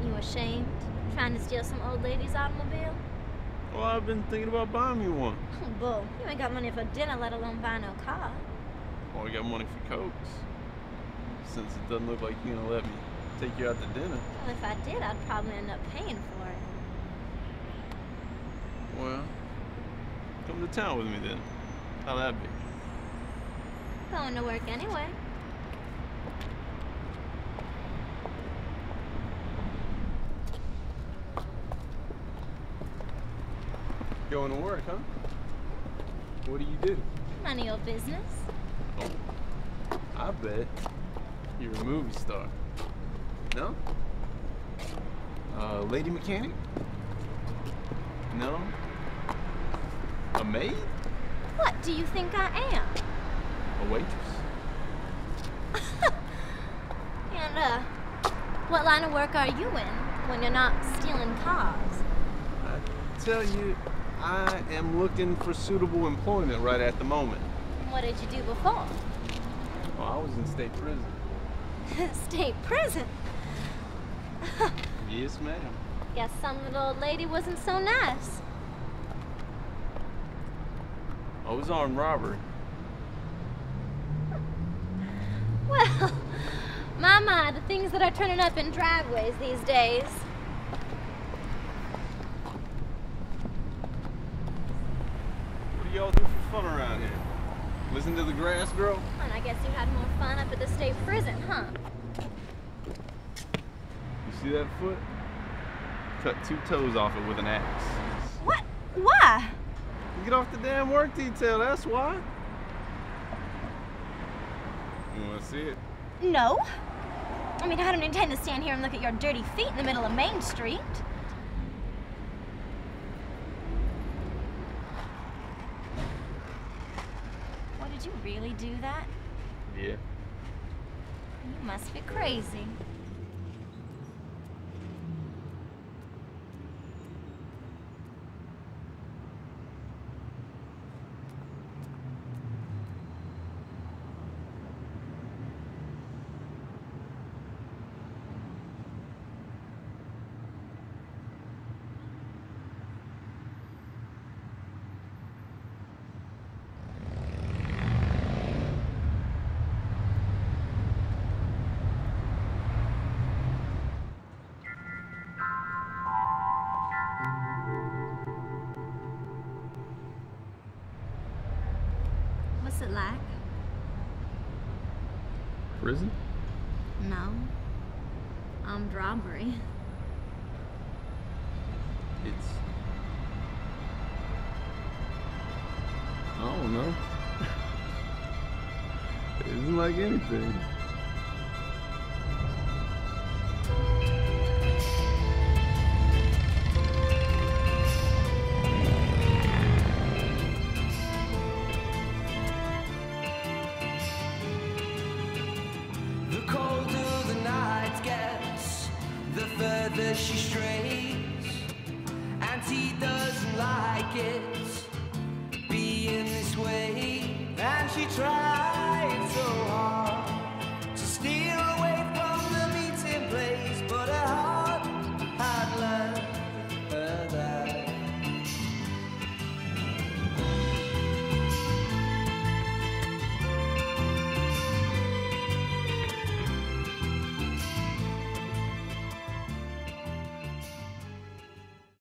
Aren't you ashamed? Trying to steal some old lady's automobile? Well, I've been thinking about buying me one. Oh, bull. You ain't got money for dinner, let alone buy no car. Well, I got money for cokes. Since it doesn't look like you're gonna let me take you out to dinner. Well, if I did, I'd probably end up paying for it. Well, come to town with me then. How'd that be? Going to work anyway. Going to work, huh? What do you do? None of your business. Oh, I bet you're a movie star. No? Uh, lady mechanic? No? A maid? What do you think I am? A waitress? And, uh, what line of work are you in when you're not stealing cars? I tell you, I am looking for suitable employment right at the moment. What did you do before? Well, I was in state prison. State prison. Yes, ma'am. Guess some little old lady wasn't so nice. I was on robbery. Well, my, my, the things that are turning up in driveways these days. What do y'all do for fun around here? Listen to the grass grow? And I guess you had more fun up at the state prison, huh? You see that foot? Cut two toes off it with an axe. What? Why? You Get off the damn work detail, that's why. You wanna see it? No. I mean, I don't intend to stand here and look at your dirty feet in the middle of Main Street. Did you really do that? Yeah. You must be crazy. What's it like? Prison? No. Armed robbery. It's. I don't know. it isn't like anything. Further she strays.